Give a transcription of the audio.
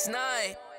6 9